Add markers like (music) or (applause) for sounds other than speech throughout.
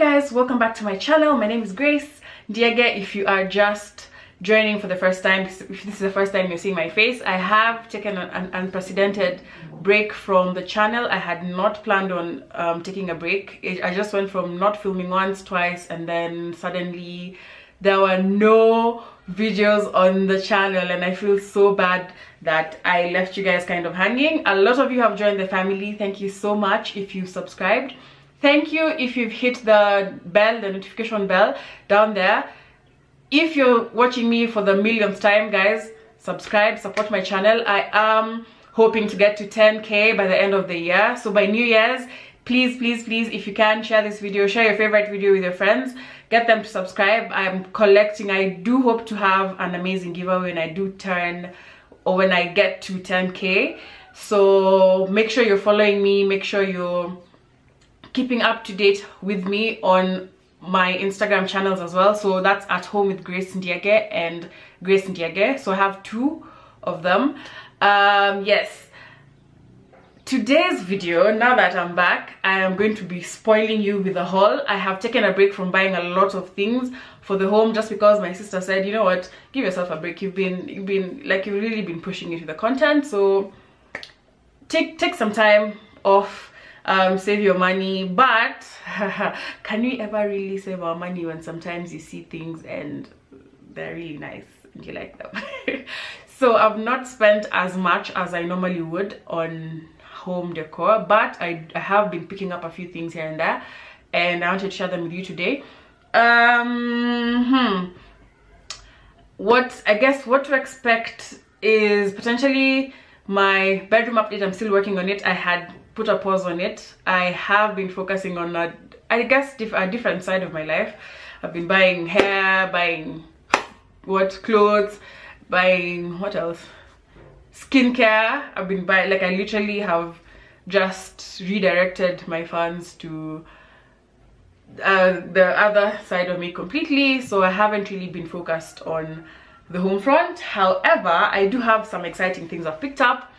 guys welcome back to my channel. My name is grace. Ndiege if you are just joining for the first time if this is the first time you're seeing my face i have taken an, an unprecedented break from the channel. I had not planned on um, taking a break. It, i just went from not filming once twice and then suddenly there were no videos on the channel and i feel so bad that i left you guys kind of hanging. A lot of you have joined the family. Thank you so much if you subscribed thank you if you've hit the bell the notification bell down there. If you're watching me for the millionth time guys subscribe support my channel. I am hoping to get to 10k by the end of the year. So by new year's please please please if you can share this video share your favorite video with your friends. Get them to subscribe. I'm collecting. I do hope to have an amazing giveaway when i do turn or when i get to 10k so make sure you're following me. Make sure you're keeping up to date with me on my Instagram channels as well. So that's at home with Grace Ndiege and Grace Ndiege. So I have two of them. Um, yes. Today's video, now that I'm back, I am going to be spoiling you with a haul. I have taken a break from buying a lot of things for the home just because my sister said, you know what, give yourself a break. You've been, you've been, like you've really been pushing into the content. So take, take some time off um, save your money. But (laughs) can we ever really save our money when sometimes you see things and they're really nice and you like them? (laughs) So i've not spent as much as i normally would on home decor but I, I have been picking up a few things here and there and i wanted to share them with you today. Um hmm. what i guess what to expect is potentially my bedroom update i'm still working on it. I had put a pause on it. I have been focusing on a i guess diff a different side of my life. I've been buying hair buying what clothes buying what else? Skincare. I've been buying like i literally have just redirected my funds to uh, the other side of me completely. So i haven't really been focused on the home front. However i do have some exciting things i've picked up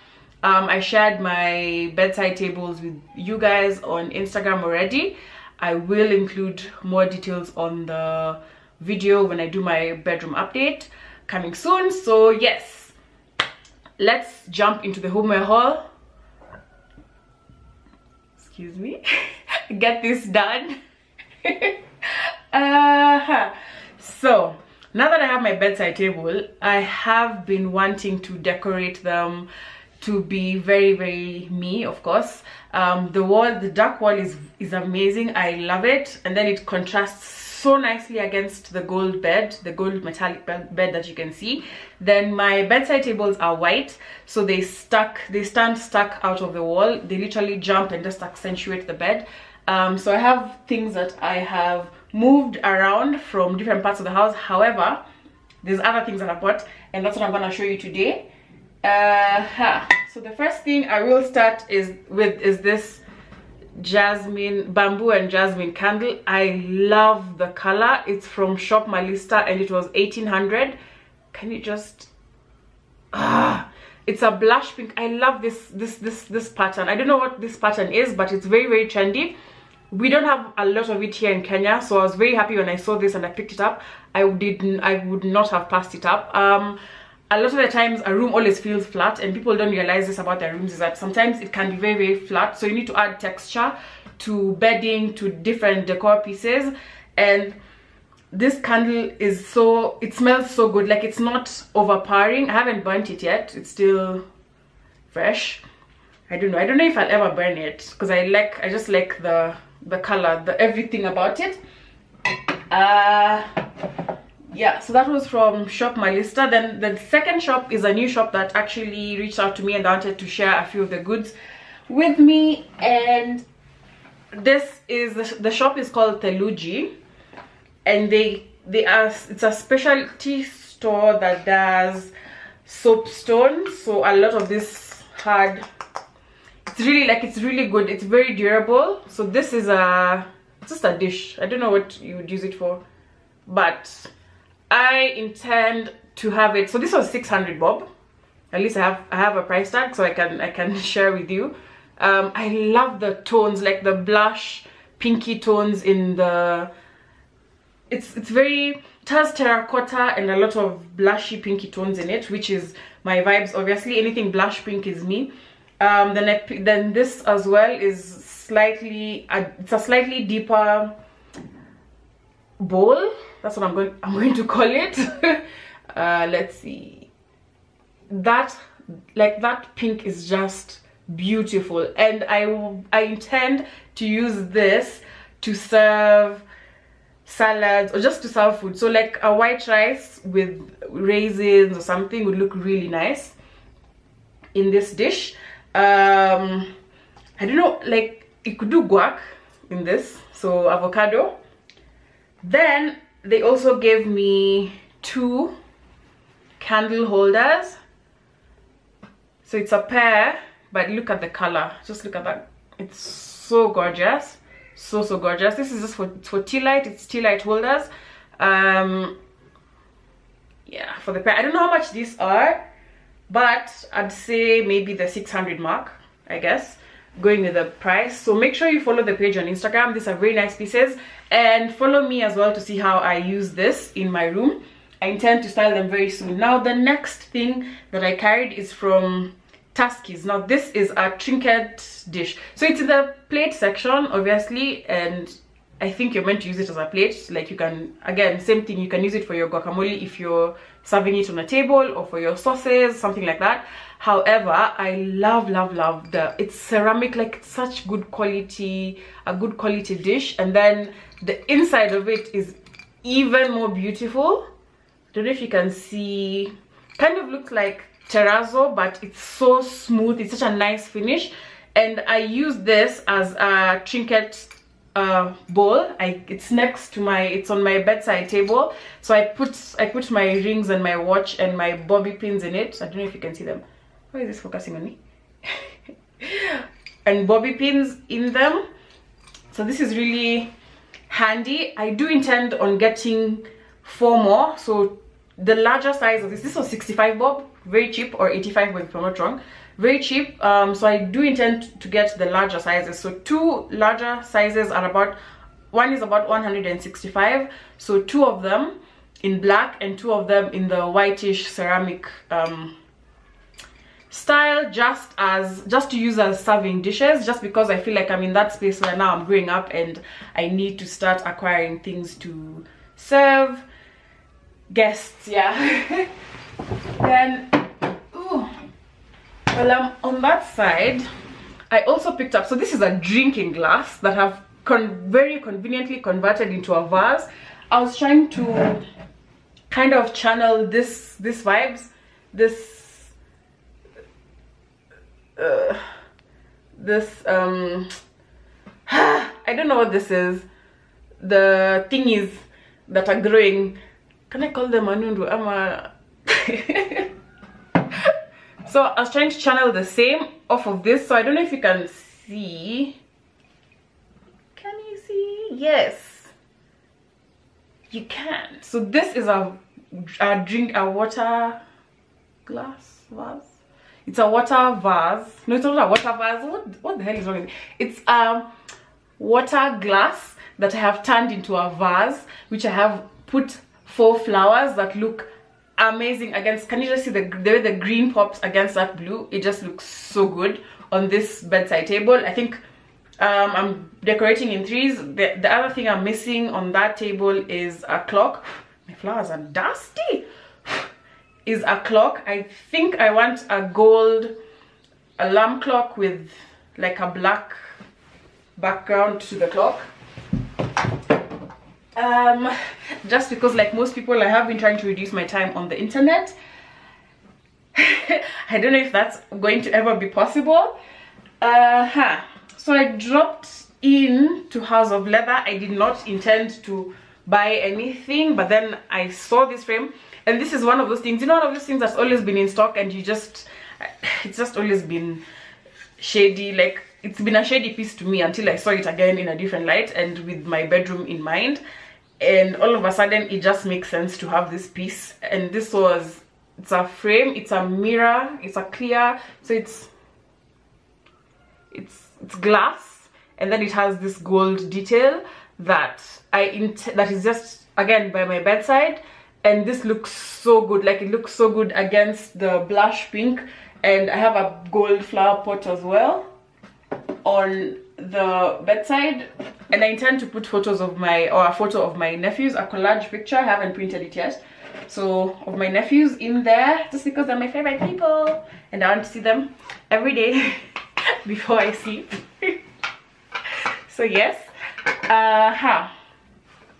um, i shared my bedside tables with you guys on instagram already. I will include more details on the video when i do my bedroom update coming soon. So yes let's jump into the homeware haul. Excuse me. (laughs) Get this done. (laughs) Uh -huh. so now that i have my bedside table i have been wanting to decorate them to be very very me of course. Um, the wall the dark wall is is amazing. I love it. And then it contrasts so nicely against the gold bed the gold metallic bed that you can see. Then my bedside tables are white so they stuck they stand stuck out of the wall. They literally jump and just accentuate the bed. Um, so i have things that i have moved around from different parts of the house. However there's other things that i bought and that's what i'm going to show you today uh -huh. so the first thing i will start is with is this jasmine bamboo and jasmine candle. I love the color. It's from shop malista and it was 1800 can you just ah it's a blush pink. I love this this this this pattern. I don't know what this pattern is but it's very very trendy. We don't have a lot of it here in kenya so i was very happy when i saw this and i picked it up. I didn't i would not have passed it up. Um a lot of the times a room always feels flat and people don't realize this about their rooms is that sometimes it can be very very flat. So you need to add texture to bedding to different decor pieces. And this candle is so it smells so good. Like it's not overpowering. I haven't burnt it yet. It's still fresh. I don't know. I don't know if i'll ever burn it because i like i just like the the color the everything about it. Uh yeah so that was from shop malista. Then the second shop is a new shop that actually reached out to me and wanted to share a few of the goods with me. And this is the, shop is called Theluji and they they are it's a specialty store that does soapstone so a lot of this hard it's really like it's really good. It's very durable. So this is a just a dish. I don't know what you would use it for but I intend to have it. So this was 600 bob. At least I have I have a price tag so I can I can (laughs) share with you. Um, I love the tones like the blush pinky tones in the it's it's very it has terracotta and a lot of blushy pinky tones in it which is my vibes obviously anything blush pink is me um then I, then this as well is slightly uh, it's a slightly deeper bowl that's what i'm going i'm going to call it. (laughs) Uh let's see. That like that pink is just beautiful. And i i intend to use this to serve salads or just to serve food. So like a white rice with raisins or something would look really nice in this dish. Um i don't know like you could do guac in this. So avocado. Then they also gave me two candle holders. So it's a pair but look at the color. Just look at that. It's so gorgeous. So so gorgeous. This is just for for tea light. It's tea light holders. Um yeah for the pair. I don't know how much these are but i'd say maybe the 600 mark i guess going with the price so make sure you follow the page on instagram these are very nice pieces and follow me as well to see how i use this in my room i intend to style them very soon now the next thing that i carried is from Tuskys. Now this is a trinket dish. So it's in the plate section, obviously, and I think you're meant to use it as a plate. Like you can, again, same thing, you can use it for your guacamole if you're serving it on a table or for your sauces, something like that. However, I love, love, love the, it's ceramic, like such good quality, a good quality dish. And then the inside of it is even more beautiful. I don't know if you can see, kind of looks like terrazzo but it's so smooth. It's such a nice finish. And i use this as a trinket uh, bowl. I, it's next to my it's on my bedside table. So i put i put my rings and my watch and my bobby pins in it. I don't know if you can see them why is this focusing on me? (laughs) And bobby pins in them. So this is really handy. I do intend on getting four more. So the larger size of this this was 65 bob very cheap or 85 if i'm not wrong very cheap. Um, so i do intend to get the larger sizes. So two larger sizes are about one is about 165 so two of them in black and two of them in the whitish ceramic um, style just as just to use as serving dishes just because i feel like i'm in that space where now i'm growing up and i need to start acquiring things to serve guests yeah. (laughs) Then ooh, well um, on that side i also picked up so this is a drinking glass that i've con very conveniently converted into a vase. I was trying to kind of channel this this vibes this uh, (sighs) this um (sighs) i don't know what this is. The thingies that are growing. Can i call them anundu? I'm a (laughs) so i was trying to channel the same off of this so i don't know if you can see. Can you see? Yes. You can. So this is a, a drink a water glass vase it's a water vase. No it's not a water vase. What, what the hell is wrong it's a water glass that i have turned into a vase which i have put faux flowers that look amazing against can you just see the, the way the green pops against that blue? It just looks so good on this bedside table. I think um, i'm decorating in threes. The, the other thing i'm missing on that table is a clock. My flowers are dusty is a clock. I think i want a gold alarm clock with like a black background to the clock. Um just because like most people i have been trying to reduce my time on the internet. (laughs) I don't know if that's going to ever be possible. Uh huh so i dropped in to house of leather. I did not intend to buy anything but then i saw this frame and this is one of those things you know one of those things that's always been in stock and you just it's just always been shady like it's been a shady piece to me until i saw it again in a different light and with my bedroom in mind. And all of a sudden it just makes sense to have this piece. And this was it's a frame it's a mirror it's a clear so it's it's it's glass. And then it has this gold detail that I that is just again by my bedside and this looks so good. Like it looks so good against the blush pink. And I have a gold flower pot as well on the bedside. And I intend to put photos of my or a photo of my nephews a collage picture. I haven't printed it yet. So of my nephews in there just because they're my favorite people. And I want to see them every day (laughs) before I sleep. (laughs) So yes. Uh huh.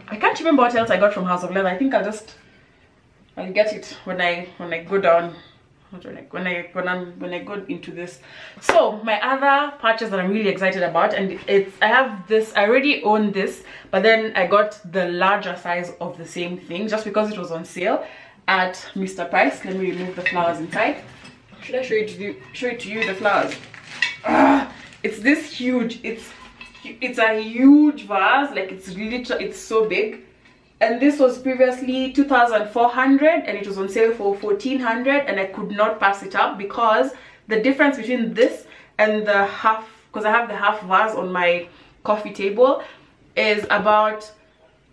I can't remember what else I got from House of Leather. I think I'll just I'll get it when I when I go down when I when I when I go into this. So my other purchase that I'm really excited about, and it's I have this. I already own this, but then I got the larger size of the same thing just because it was on sale at Mr. Price. Let me remove the flowers inside. Should I show it to you? Show it to you the flowers. Ah, it's this huge. It's it's a huge vase. Like it's literally it's so big and this was previously 2400 and it was on sale for 1400 and i could not pass it up because the difference between this and the half because i have the half vase on my coffee table is about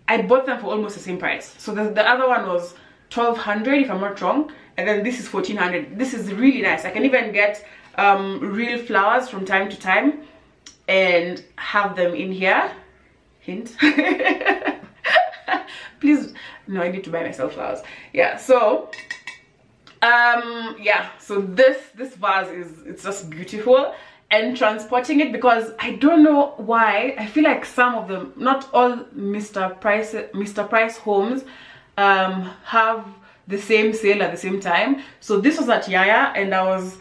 i bought them for almost the same price. So the, the other one was 1200 if i'm not wrong and then this is 1400 this is really nice. I can even get um, real flowers from time to time and have them in here. Hint (laughs) (laughs) please no i need to buy myself flowers. Yeah so um yeah so this this vase is it's just beautiful and transporting it because i don't know why. I feel like some of them not all mr price mr price homes um have the same sale at the same time. So this was at yaya and i was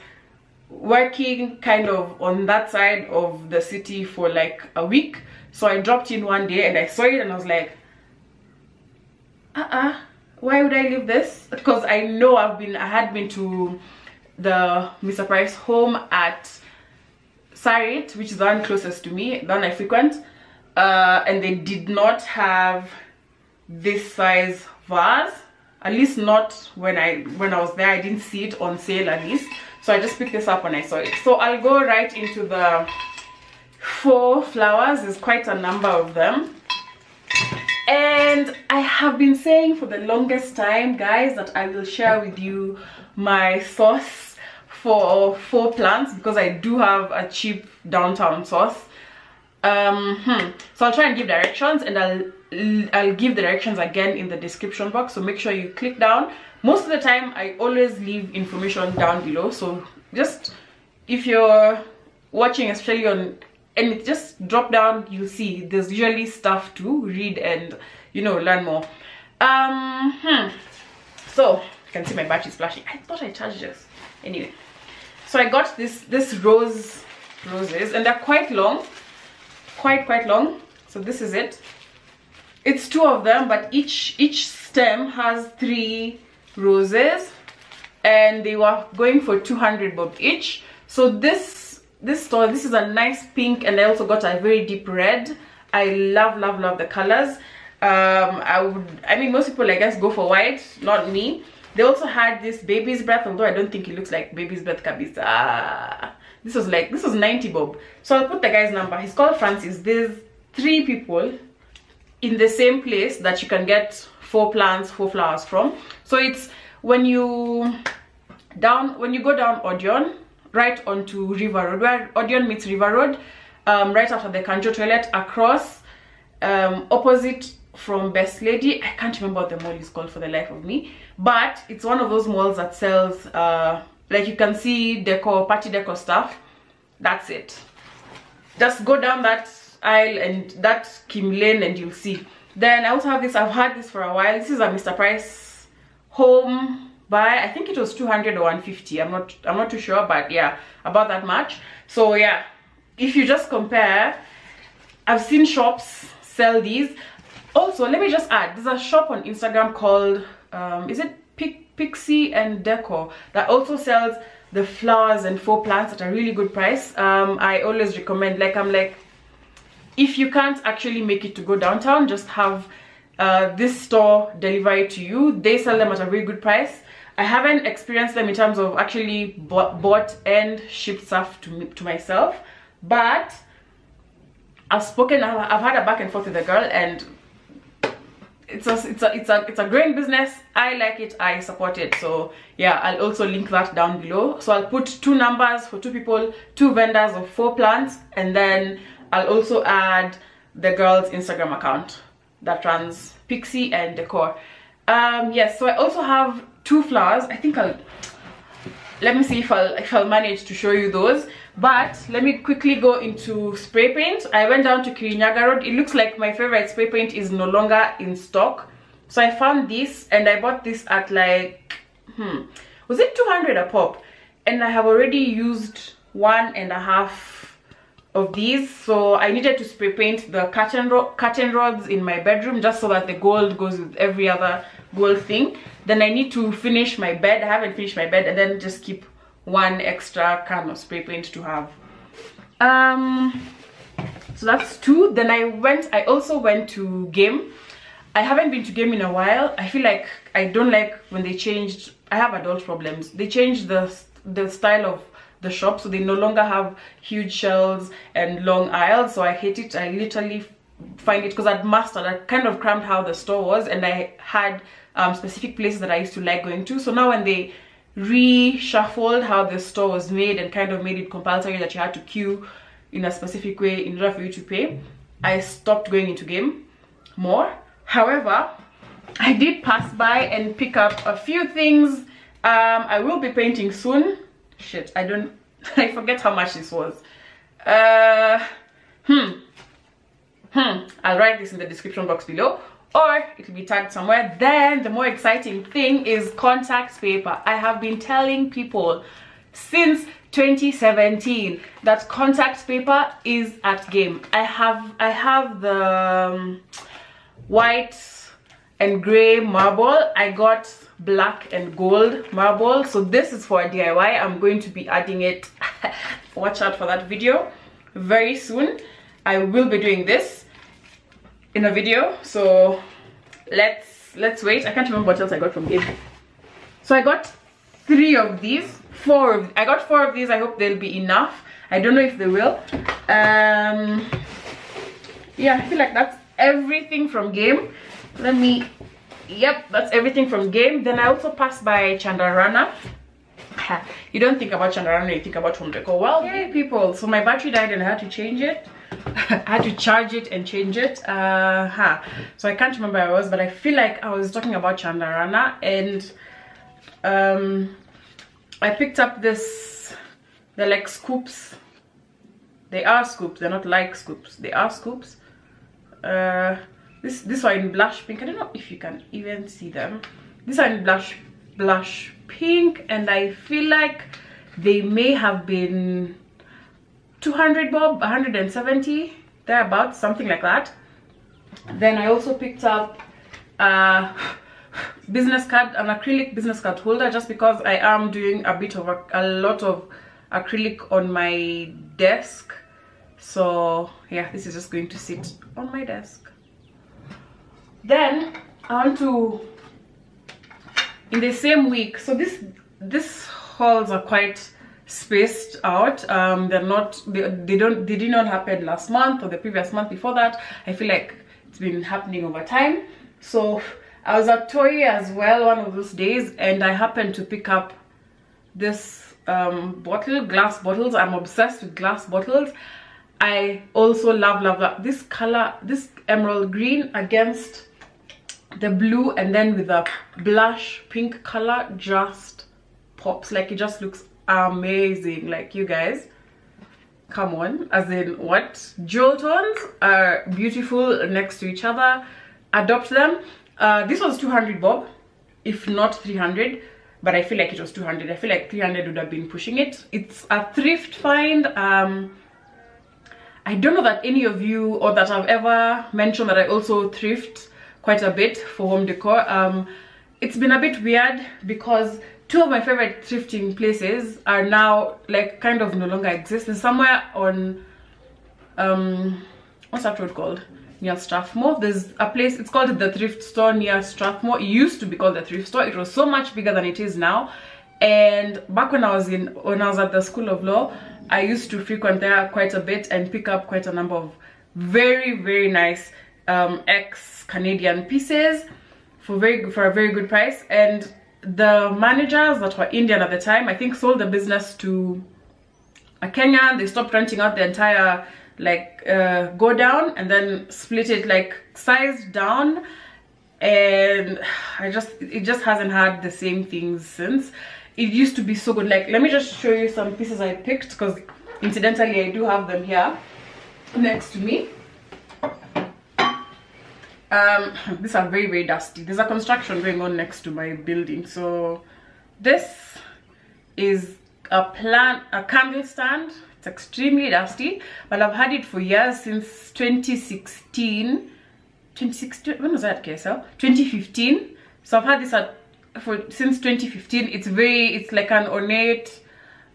working kind of on that side of the city for like a week. So i dropped in one day and i saw it and i was like uh-uh. Why would i leave this? Because i know i've been i had been to the mr price home at sarit which is the one closest to me the one i frequent. Uh, and they did not have this size vase at least not when i when i was there. I didn't see it on sale at least. So i just picked this up when i saw it. So i'll go right into the faux flowers. There's quite a number of them and i have been saying for the longest time guys that i will share with you my source for faux plants because i do have a cheap downtown source. Um hmm. so i'll try and give directions and i'll i'll give the directions again in the description box. So make sure you click down. Most of the time i always leave information down below. So just if you're watching especially on and it just drop down you'll see. There's usually stuff to read and you know learn more. Um hmm. so you can see my battery flashing i thought i charged this. Anyway. So i got this this rose roses and they're quite long. Quite quite long. So this is it. It's two of them but each each stem has three roses and they were going for 200 bob each. So this this store this is a nice pink and i also got a very deep red. I love love love the colors. Um i would i mean most people i guess go for white not me. They also had this baby's breath although i don't think it looks like baby's breath kabisa. This was like this was 90 bob. So i'll put the guy's number. He's called francis. There's three people in the same place that you can get faux plants faux flowers from. So it's when you down when you go down Odeon right onto River Road, where Odeon meets River Road, um, right after the Kanjo toilet, across, um, opposite from Best Lady. I can't remember what the mall is called for the life of me, but it's one of those malls that sells, uh, like you can see decor, party decor stuff. That's it. Just go down that aisle and that Kim Lane and you'll see. Then I also have this, I've had this for a while. This is a Mr. Price home by i think it was 200 or 150 i'm not i'm not too sure but yeah about that much. So yeah if you just compare i've seen shops sell these. Also let me just add there's a shop on instagram called um is it pixie and decor that also sells the flowers and faux plants at a really good price. Um i always recommend like i'm like if you can't actually make it to go downtown just have uh, this store deliver it to you. They sell them at a very good price. I haven't experienced them in terms of actually bought, and shipped stuff to, me, to myself but I've spoken, I've had a back and forth with the girl and it's a it's a it's a it's a growing business. I like it i support it. So yeah i'll also link that down below. So i'll put two numbers for two people two vendors of faux plants and then i'll also add the girl's instagram account that runs pixie and decor. Um yes so i also have two flowers. I think i'll let me see if i'll if i'll manage to show you those. But let me quickly go into spray paint. I went down to kirinyaga road. It looks like my favorite spray paint is no longer in stock. So i found this and i bought this at like hmm was it 200 a pop? And i have already used one and a half of these. So i needed to spray paint the curtain ro curtain rods in my bedroom just so that the gold goes with every other gold thing. Then i need to finish my bed. I haven't finished my bed and then just keep one extra can of spray paint to have. Um so that's two. Then i went i also went to game. I haven't been to game in a while. I feel like i don't like when they changed i have adult problems. They changed the the style of the shop so they no longer have huge shelves and long aisles so i hate it. I literally find it because i'd mastered i kind of crammed how the store was and i had um, specific places that i used to like going to. So now when they reshuffled how the store was made and kind of made it compulsory that you had to queue in a specific way in order for you to pay i stopped going into game more. However i did pass by and pick up a few things. Um i will be painting soon shit i don't (laughs) i forget how much this was. Uh hmm. Hmm i'll write this in the description box below. Or it will be tagged somewhere. Then the more exciting thing is contact paper. I have been telling people since 2017 that contact paper is at game. I have i have the um, white and gray marble. I got black and gold marble. So this is for a diy i'm going to be adding it. (laughs) Watch out for that video. Very soon i will be doing this in a video. So let's let's wait. I can't remember what else i got from game so i got three of these. Four of, i got four of these. I hope they'll be enough. I don't know if they will. Um yeah i feel like that's everything from game let me yep that's everything from game. Then i also passed by chandarana. (laughs) You don't think about chandarana you think about home decor well people. So my battery died and i had to change it. (laughs) I had to charge it and change it. Uh huh. so I can't remember I was but I feel like I was talking about Chandarana and um I picked up this they're like scoops. They are scoops they're not like scoops. They are scoops. Uh this this one in blush pink I don't know if you can even see them. This one in blush blush pink and I feel like they may have been 200 bob 170 thereabouts something like that. Then i also picked up a business card an acrylic business card holder just because i am doing a bit of a, a lot of acrylic on my desk. So yeah this is just going to sit on my desk then i want to in the same week so this this hauls are quite spaced out. Um they're not they, they don't they did not happen last month or the previous month before that. I feel like it's been happening over time. So i was at Toi as well one of those days and i happened to pick up this um bottle glass bottles. I'm obsessed with glass bottles. I also love love, love this color this emerald green against the blue and then with a blush pink color just pops. Like it just looks amazing. Like you guys come on. As in what? Jewel tones are beautiful next to each other. Adopt them. Uh, this was 200 bob. If not 300 but i feel like it was 200 i feel like 300 would have been pushing it. It's a thrift find. Um i don't know that any of you or that i've ever mentioned that i also thrift quite a bit for home decor. Um it's been a bit weird because two of my favorite thrifting places are now like kind of no longer exist. There's somewhere on um what's that road called? Near strathmore. There's a place it's called the thrift store near strathmore. It used to be called the thrift store. It was so much bigger than it is now. And back when i was in when i was at the school of law i used to frequent there quite a bit and pick up quite a number of very very nice um, ex Canadian pieces for very for a very good price. And the managers that were Indian at the time I think sold the business to a Kenyan they stopped renting out the entire like uh, go down and then split it like size down. And (sighs) I just it just hasn't had the same things since. It used to be so good. Like let me just show you some pieces I picked because incidentally I do have them here next to me um (laughs) these are very very dusty. There's a construction going on next to my building. So this is a plant a candle stand. It's extremely dusty but i've had it for years since 2016 2016 when was that KSL 2015 so i've had this at for since 2015 it's very it's like an ornate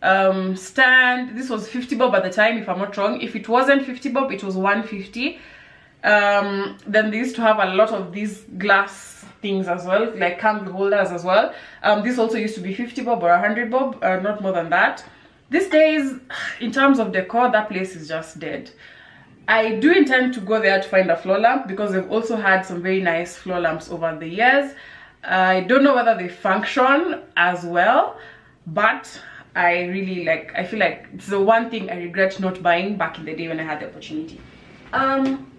um stand. This was 50 bob at the time if i'm not wrong. If it wasn't 50 bob it was 150 um then they used to have a lot of these glass things as well like candle holders as well. Um this also used to be 50 bob or 100 bob uh, not more than that. These days (sighs) in terms of decor that place is just dead. I do intend to go there to find a floor lamp because they've also had some very nice floor lamps over the years. I don't know whether they function as well but i really like i feel like it's the one thing i regret not buying back in the day when i had the opportunity. Um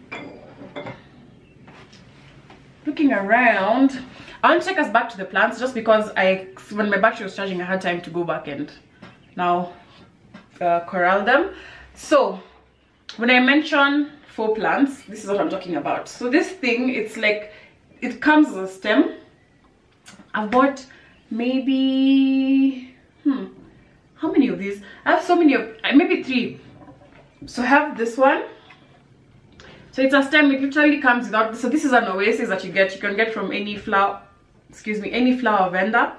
looking around i want to take us back to the plants just because i when my battery was charging i had time to go back and now uh, corral them. So when i mention faux plants this is what i'm talking about. So this thing it's like it comes as a stem. I've bought maybe hmm how many of these? I have so many of maybe three. So I have this one so it's a stem it literally comes without so this is an oasis that you get. You can get from any flower excuse me any flower vendor.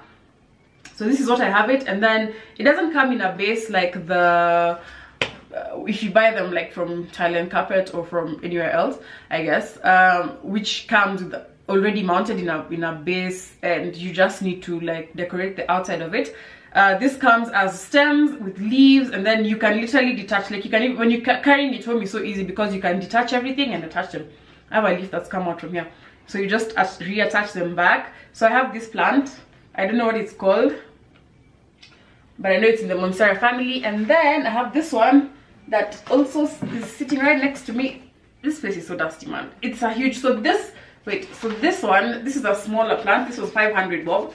So this is what i have it. And then it doesn't come in a base like the uh, if you buy them like from thailand carpet or from anywhere else i guess um, which comes with already mounted in a in a base and you just need to like decorate the outside of it uh, this comes as stems with leaves and then you can literally detach like you can even, when you ca carrying it home is so easy because you can detach everything and attach them. I have a leaf that's come out from here. So you just reattach them back. So i have this plant. I don't know what it's called but i know it's in the monstera family. And then i have this one that also is sitting right next to me. This place is so dusty man. It's a huge so this wait so this one this is a smaller plant. This was 500 bob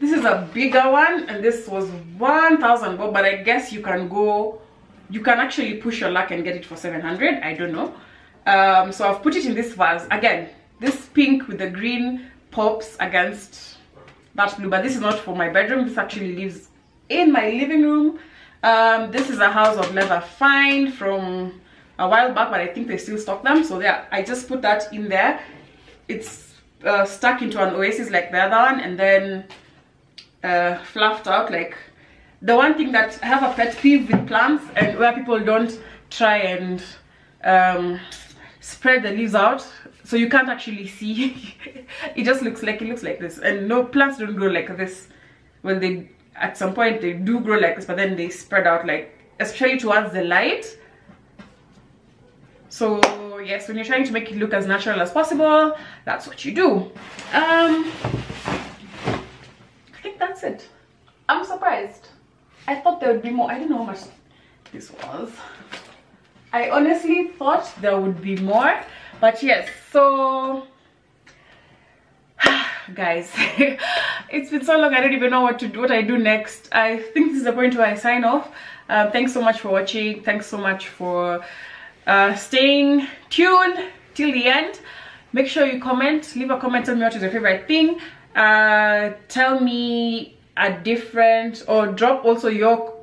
this is a bigger one and this was 1000 bob but i guess you can go you can actually push your luck and get it for 700 i don't know. Um, so i've put it in this vase. Again this pink with the green pops against that blue but this is not for my bedroom. This actually lives in my living room. Um, this is a house of leather find from a while back but i think they still stock them. So yeah i just put that in there. It's uh, stuck into an oasis like the other one and then uh, fluffed out like the one thing that I have a pet peeve with plants and where people don't try and um, spread the leaves out so you can't actually see. (laughs) It just looks like it looks like this. And no plants don't grow like this. When they at some point they do grow like this but then they spread out like especially towards the light. So yes when you're trying to make it look as natural as possible that's what you do. Um that's it. I'm surprised. I thought there would be more. I don't know how much this was. I honestly thought there would be more but yes so (sighs) guys (laughs) it's been so long i don't even know what to do what i do next. I think this is the point where i sign off. Uh, thanks so much for watching. Thanks so much for uh, staying tuned till the end. Make sure you comment leave a comment tell me what is your favorite thing uh, tell me a different or drop also your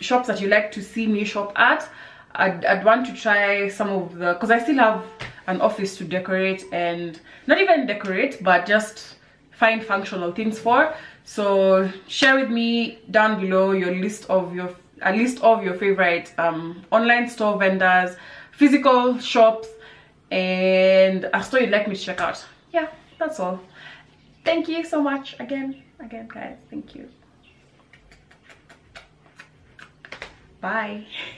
shops that you like to see me shop at. I'd, I'd want to try some of the because I still have an office to decorate and not even decorate but just find functional things for. So share with me down below your list of your a list of your favorite um, online store vendors physical shops and a store you'd like me to check out. Yeah that's all thank you so much again again guys. Thank you. Bye (laughs)